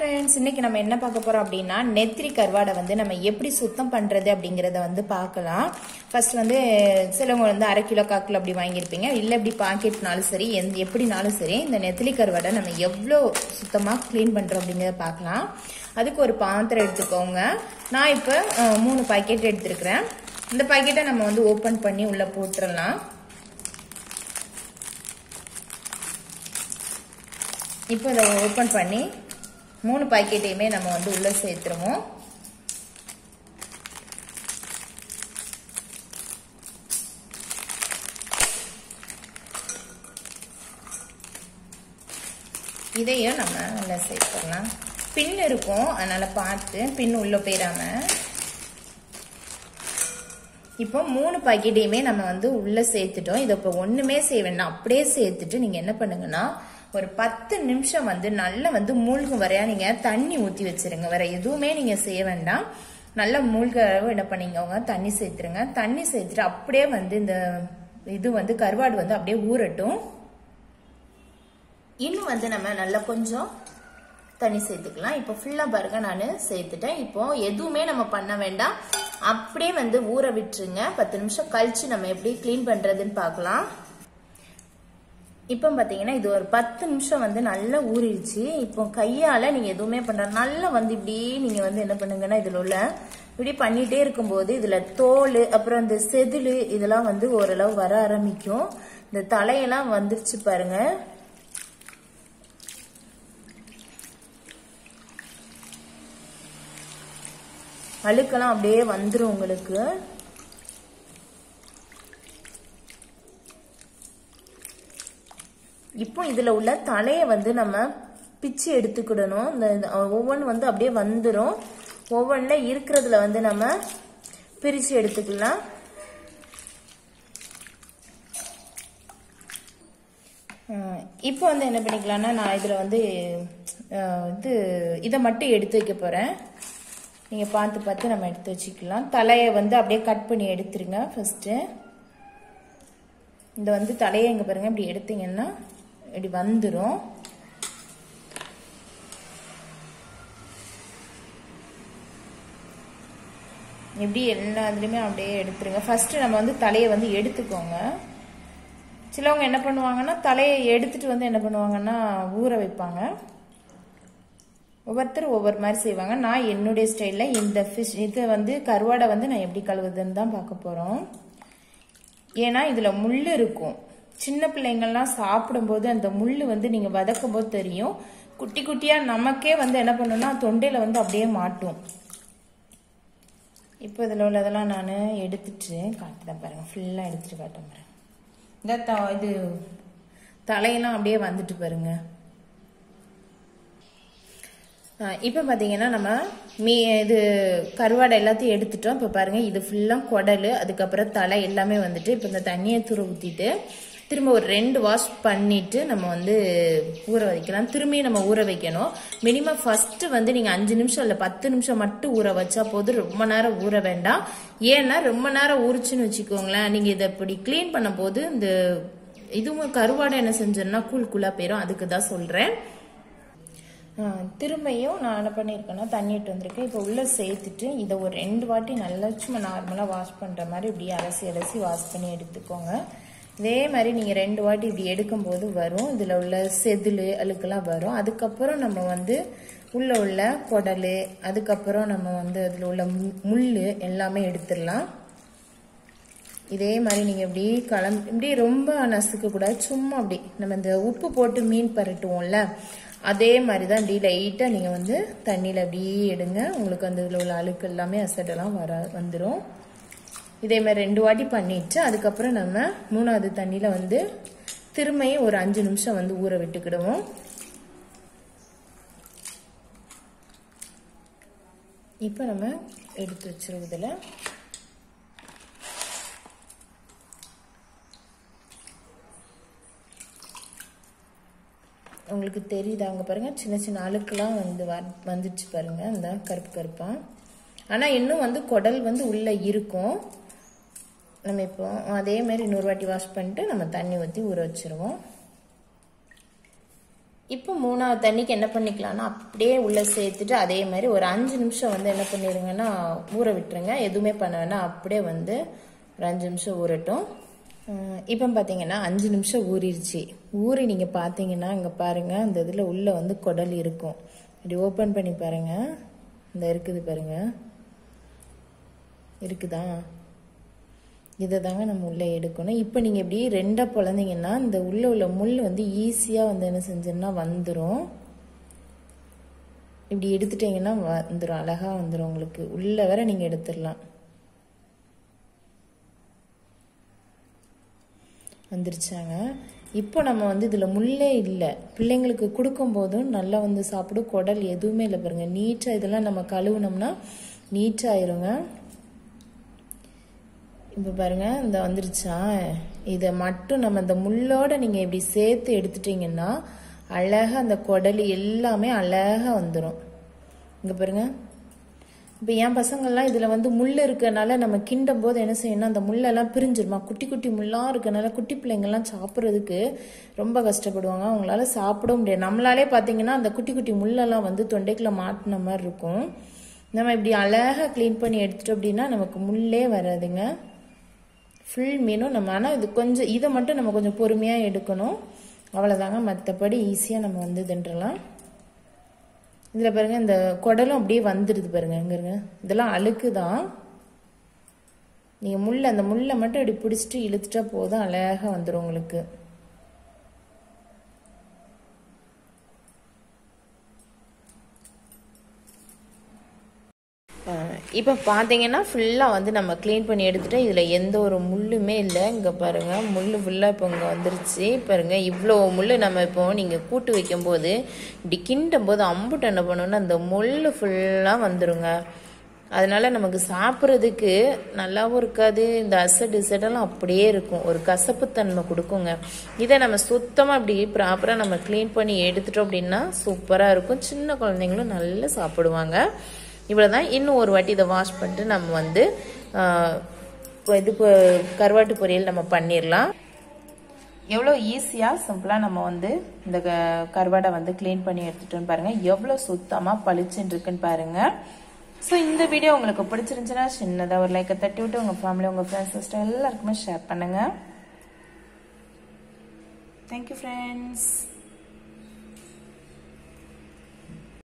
Friends இன்னைக்கு நம்ம என்ன பார்க்க போறோம் அப்படின்னா நெத்திரி கருவாடை வந்து நம்ம எப்படி சுத்தம் பண்றது அப்படிங்கறத வந்து பார்க்கலாம். ஃபர்ஸ்ட் வந்து சிலவங்க வந்து அரை கிலோ காக்கில் அப்படி வாங்கியிருப்பீங்க. இல்லை இப்படி பாக்கெட்னாலும் சரி எந்த எப்படினாலும் சரி இந்த நெத்திலி கருவாடை நம்ம எவ்வளோ சுத்தமா க்ளீன் பண்றோம் அப்படிங்கிறத பார்க்கலாம். அதுக்கு ஒரு பாத்திரம் எடுத்துக்கோங்க. நான் இப்போ மூணு பாக்கெட் எடுத்திருக்கிறேன். இந்த பாக்கெட்டை நம்ம வந்து ஓப்பன் பண்ணி உள்ள போட்டுடலாம் இப்போ இதை ஓப்பன் பண்ணி மூணு பாக்கெட்டையுமே நம்ம வந்து உள்ள சேர்த்துருவோம். இதையும் நம்ம உள்ள சேர்த்துடலாம். பின் இருக்கும் அதனால பார்த்து பின் உள்ள போயிடாம. இப்போ மூணு பாக்கெட்டையுமே நம்ம வந்து உள்ள சேர்த்துட்டோம். இதை இப்போ ஒண்ணுமே செய்ய வேண்டாம். அப்படியே சேர்த்துட்டு நீங்க என்ன பண்ணுங்கன்னா ஒரு பத்து நிமிஷம் வந்து நல்லா வந்து மூழ்கும் வரையா நீங்க தண்ணி ஊத்தி வச்சிருங்க. வேற எதுவுமே நீங்க செய்ய வேண்டாம். நல்லா மூழ்க அளவு என்ன பண்ணிக்கோங்க தண்ணி சேர்த்துருங்க. தண்ணி சேர்த்துட்டு அப்படியே வந்து இந்த இது வந்து கருவாடு வந்து அப்படியே ஊறட்டும். இன்னும் வந்து நம்ம நல்லா கொஞ்சம் தண்ணி சேர்த்துக்கலாம். இப்போ ஃபுல்லா பாருங்க நான் சேர்த்துட்டேன். இப்போ எதுவுமே நம்ம பண்ண வேண்டாம். அப்படியே வந்து ஊற விட்டுருங்க. பத்து நிமிஷம் கழிச்சு நம்ம எப்படி க்ளீன் பண்றதுன்னு பார்க்கலாம். இப்போ பார்த்தீங்கன்னா இது ஒரு பத்து நிமிஷம் வந்து நல்லா ஊறிடுச்சு. இப்போ கையால் நீங்கள் எதுவுமே பண்ணுற நல்லா வந்து இப்படி நீங்கள் வந்து என்ன பண்ணுங்கன்னா இதில் உள்ள இப்படி பண்ணிகிட்டே இருக்கும்போது இதில் தோல் அப்புறம் இந்த செதில் இதெல்லாம் வந்து ஓரளவு வர ஆரம்பிக்கும். இந்த தலையெல்லாம் வந்துருச்சு பாருங்க. அழுக்கெல்லாம் அப்படியே வந்துடும் உங்களுக்கு. இப்போ இதில் உள்ள தலையை வந்து நம்ம பிச்சு எடுத்துக்கிடணும். இந்த ஒவ்வொன்று வந்து அப்படியே வந்துடும் ஒவ்வொன்றில் இருக்கிறதுல வந்து நம்ம பிரித்து எடுத்துக்கலாம். இப்போ வந்து என்ன பண்ணிக்கலாம்னா நான் இதில் வந்து இது இதை மட்டும் எடுத்து வைக்க போகிறேன் நீங்கள் பார்த்து பார்த்து நம்ம எடுத்து வச்சுக்கலாம். தலையை வந்து அப்படியே கட் பண்ணி எடுத்துருங்க ஃபஸ்ட்டு இந்த வந்து தலையை இங்கே பாருங்கள் இப்படி எடுத்தீங்கன்னா இப்படி வந்துடும் எப்படி எல்லாத்துலேயுமே அப்படியே எடுத்துருங்க. ஃபர்ஸ்ட் நம்ம வந்து தலையை வந்து எடுத்துக்கோங்க. சிலவங்க என்ன பண்ணுவாங்கன்னா தலையை எடுத்துட்டு வந்து என்ன பண்ணுவாங்கன்னா ஊற வைப்பாங்க. ஒவ்வொருத்தர் ஒவ்வொரு மாதிரி செய்வாங்க. நான் என்னுடைய ஸ்டைலில் இந்த ஃபிஷ் இதை வந்து கருவாடை வந்து நான் எப்படி கழுவுதுன்னு தான் பார்க்க போகிறோம் ஏன்னா இதில் முள் இருக்கும். சின்ன பிள்ளைங்கள்லாம் சாப்பிடும்போது அந்த முள் வந்து நீங்கள் வதக்கும் போது தெரியும். குட்டி குட்டியாக நமக்கே வந்து என்ன பண்ணணும்னா தொண்டையில் வந்து அப்படியே மாட்டும். இப்போ இதில் உள்ளதெல்லாம் நான் எடுத்துட்டு காட்டுதான் பாருங்கள் ஃபுல்லாக எடுத்துட்டு காட்ட பாருங்க. இந்த த இது தலையெல்லாம் அப்படியே வந்துட்டு பாருங்க. இப்போ பார்த்தீங்கன்னா நம்ம மீ இது கருவாடை எல்லாத்தையும் எடுத்துட்டோம். இப்போ பாருங்கள் இது ஃபுல்லாக குடல் அதுக்கப்புறம் தலை எல்லாமே வந்துட்டு இப்போ இந்த தண்ணியை துரு ஊற்றிட்டு திரும்ப ஒரு ரெண்டு வாஷ் பண்ணிட்டு நம்ம வந்து ஊற வைக்கலாம். திரும்பியும் நம்ம ஊற வைக்கணும். மினிமம் ஃபர்ஸ்ட் வந்து நீங்க அஞ்சு நிமிஷம் இல்ல பத்து நிமிஷம் மட்டும் ஊற வச்சா போதும். ரொம்ப நேரம் ஊற வேண்டாம். ஏன்னா ரொம்ப நேரம் ஊறிச்சுன்னு வச்சுக்கோங்களேன். நீங்க இதை இப்படி க்ளீன் பண்ணும் போது இந்த இதுவும் கருவாடை என்ன செஞ்சோம்னா கூழ் கூழா போயிடும் அதுக்கு தான் சொல்றேன். திரும்பியும் நான் என்ன பண்ணியிருக்கேன்னா தண்ணி இட்டு வந்திருக்கேன். இப்போ உள்ளே சேர்த்துட்டு இதை ஒரு ரெண்டு வாட்டி நல்லா சும்மா நார்மலாக வாஷ் பண்ணுற மாதிரி இப்படியே அலசி அலசி வாஷ் பண்ணி எடுத்துக்கோங்க. இதே மாதிரி நீங்கள் ரெண்டு வாட்டி இப்படி எடுக்கும்போது வரும். இதில் உள்ள செதில் அழுக்கெல்லாம் வரும். அதுக்கப்புறம் நம்ம வந்து உள்ளே உள்ள குடல் அதுக்கப்புறம் நம்ம வந்து அதில் உள்ள முள் எல்லாமே எடுத்துடலாம். இதே மாதிரி நீங்கள் இப்படி கலம் இப்படி ரொம்ப நசுக்கக்கூடாது சும்மா அப்படி. நம்ம இந்த உப்பு போட்டு மீன் பரட்டுவோம்ல அதே மாதிரி தான் இப்படி லைட்டாக நீங்கள் வந்து தண்ணியில் அப்படியே எடுங்க. உங்களுக்கு அந்த இதில் உள்ள அழுக்கு எல்லாமே அசட்டெல்லாம் வர வந்துடும் இதே மாதிரி ரெண்டு வாட்டி பண்ணிட்டு அதுக்கப்புறம் நம்ம மூணாவது தண்ணியில் வந்து திரும்பியும் ஒரு அஞ்சு நிமிஷம் வந்து ஊற விட்டுக்கிடுவோம். இப்போ நம்ம எடுத்து வச்சிருவதில் உங்களுக்கு தெரியுது அங்கே பாருங்க சின்ன சின்ன அழுக்கெலாம் வந்து வந்துடுச்சு பாருங்க அந்த கருப்பு கருப்பா. ஆனால் இன்னும் வந்து குடல் வந்து உள்ளே இருக்கும். நம்ம இப்போ அதே மாதிரி இன்னொரு வாட்டி வாஷ் பண்ணிட்டு நம்ம தண்ணி ஊற்றி ஊற வச்சுருவோம். இப்போ மூணாவது தண்ணிக்கு என்ன பண்ணிக்கலாம்னா அப்படியே உள்ளே சேர்த்துட்டு அதே மாதிரி ஒரு அஞ்சு நிமிஷம் வந்து என்ன பண்ணிடுங்கன்னா ஊற விட்டுருங்க. எதுவுமே பண்ண வேணாம். அப்படியே வந்து ஒரு அஞ்சு நிமிஷம் ஊறட்டும். இப்போ பார்த்தீங்கன்னா அஞ்சு நிமிஷம் ஊறிடுச்சு. ஊறி நீங்கள் பார்த்தீங்கன்னா இங்கே பாருங்கள் அந்த இதில் உள்ளே வந்து குடல் இருக்கும். இப்படி ஓப்பன் பண்ணி பாருங்கள் இந்த இருக்குது பாருங்கள் இருக்குதா? இதை தாங்க நம்ம உள்ளே எடுக்கணும். இப்போ நீங்கள் இப்படி ரெண்டாக பிறந்தீங்கன்னா இந்த உள்ளே உள்ள முள் வந்து ஈஸியாக வந்து என்ன செஞ்சோம்னா வந்துடும் இப்படி எடுத்துட்டீங்கன்னா வந்துடும் அழகாக வந்துடும் உங்களுக்கு. உள்ளே வர நீங்கள் எடுத்துடலாம். வந்துருச்சாங்க. இப்போ நம்ம வந்து இதில் முள்ளே இல்லை. பிள்ளைங்களுக்கு கொடுக்கும்போதும் நல்லா வந்து சாப்பிடும். குடல் எதுவுமே இல்லை பாருங்க. நீட்டாக இதெல்லாம் நம்ம கழுவுனோம்னா நீட்டாயிருங்க. இப்போ பாருங்க இந்த வந்துருச்சா? இதை மட்டும் நம்ம இந்த முள்ளோட நீங்கள் இப்படி சேர்த்து எடுத்துட்டீங்கன்னா அழகாக அந்த குடலி எல்லாமே அழகாக வந்துடும் இங்கே பாருங்க. இப்போ என் பசங்கள்லாம் இதில் வந்து முள் இருக்கனால நம்ம கிண்டும் போது என்ன செய்யணும் அந்த முள்ளெல்லாம் பிரிஞ்சிருமா? குட்டி குட்டி முள்ளாக இருக்கனால குட்டி பிள்ளைங்கள்லாம் சாப்பிட்றதுக்கு ரொம்ப கஷ்டப்படுவாங்க. அவங்களால சாப்பிட முடியாது. நம்மளாலே பார்த்தீங்கன்னா அந்த குட்டி குட்டி முள்ளெல்லாம் வந்து தொண்டைக்குள்ள மாட்டின மாதிரி இருக்கும். நம்ம இப்படி அழகாக க்ளீன் பண்ணி எடுத்துட்டோம் அப்படின்னா நமக்கு முள்ளே வராதுங்க. ஃபுல் மீனும் நம்ம ஆனால் இது கொஞ்சம் இதை மட்டும் நம்ம கொஞ்சம் பொறுமையாக எடுக்கணும். அவ்வளோதாங்க மற்றபடி ஈஸியாக நம்ம வந்து தின்றலாம். இதில் பாருங்க இந்த குடலும் அப்படியே வந்துடுது பாருங்க இங்க இதெல்லாம் அழுக்கு தான் நீங்கள் முள்ளை அந்த முள்ளை மட்டும் இப்படி பிடிச்சிட்டு இழுத்துட்டா போதும் அழகாக வந்துடும் உங்களுக்கு. இப்போ பார்த்தீங்கன்னா ஃபுல்லாக வந்து நம்ம க்ளீன் பண்ணி எடுத்துகிட்டு இதில் எந்த ஒரு முள்ளுமே இல்லை. இங்கே பாருங்கள் முள் ஃபுல்லாக இப்போ இங்கே வந்துருச்சு. பாருங்க இவ்வளோ முள் நம்ம இப்போ நீங்கள் கூட்டு வைக்கும்போது இப்படி கிண்டும் போது அம்புட்டு என்ன பண்ணணும்னா அந்த முள் ஃபுல்லாக வந்துருங்க. அதனால நமக்கு சாப்பிட்றதுக்கு நல்லாவும் இருக்காது. இந்த அசட் இசடெல்லாம் அப்படியே இருக்கும். ஒரு கசப்புத்தன்மை கொடுக்குங்க. இதை நம்ம சுத்தமாக இப்படி ப்ராப்பராக நம்ம க்ளீன் பண்ணி எடுத்துட்டோம் அப்படின்னா சூப்பராக இருக்கும். சின்ன குழந்தைங்களும் நல்லா சாப்பிடுவாங்க. இவ்வளோதான் இன்னும் ஒரு வாட்டி இதை வாஷ் பண்ணிட்டு நம்ம வந்து இது கருவாட்டு பொரியல் நம்ம பண்ணிடலாம் எவ்வளோ ஈஸியாக சிம்பிளாக நம்ம வந்து இந்த கருவாடை வந்து க்ளீன் பண்ணி எடுத்துட்டோன்னு பாருங்கள் எவ்வளோ சுத்தமாக பளிச்சுன்னு இருக்குன்னு பாருங்கள் ஸோ இந்த வீடியோ உங்களுக்கு பிடிச்சிருந்துச்சுன்னா சின்னதாக ஒரு லைக்கை தட்டி விட்டு உங்கள் ஃபேமிலி உங்கள் ஃப்ரெண்ட்ஸ் சிஸ்டர் எல்லாருக்குமே ஷேர் பண்ணுங்கள் தேங்க்யூ ஃப்ரெண்ட்ஸ்